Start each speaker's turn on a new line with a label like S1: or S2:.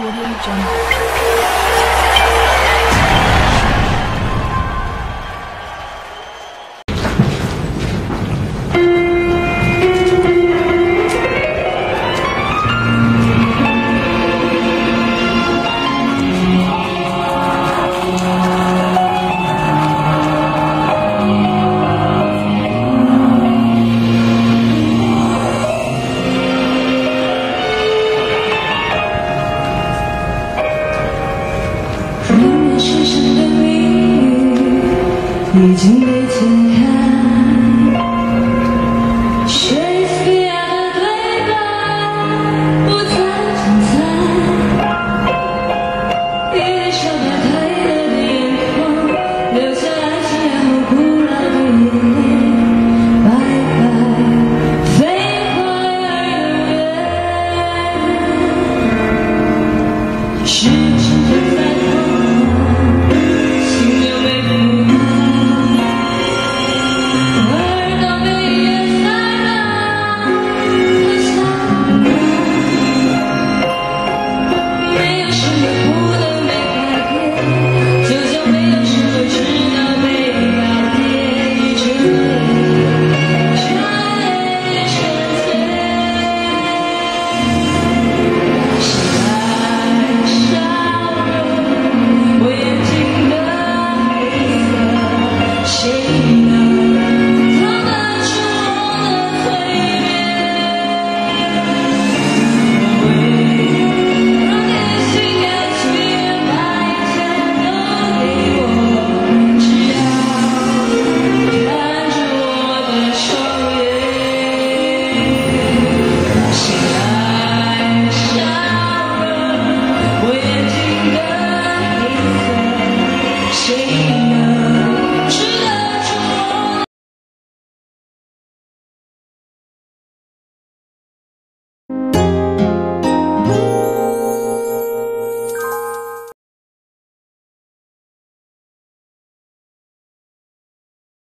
S1: Audio Jungle.
S2: 已经被揭开，